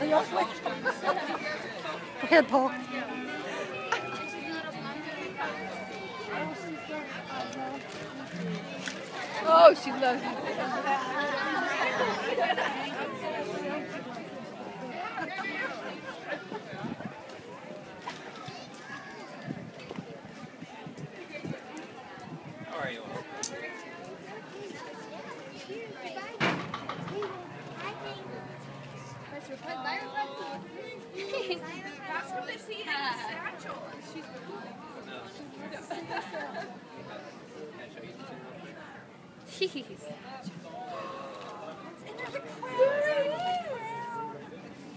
Go ahead, Paul. Oh, she loves you. That's what they see satchel. She's Jeez.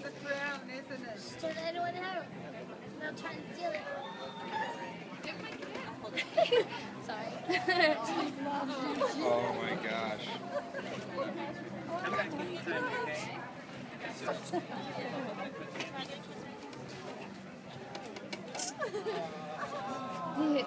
the crown, isn't it? Don't anyone have They'll try and steal it. Sorry. Oh my gosh. で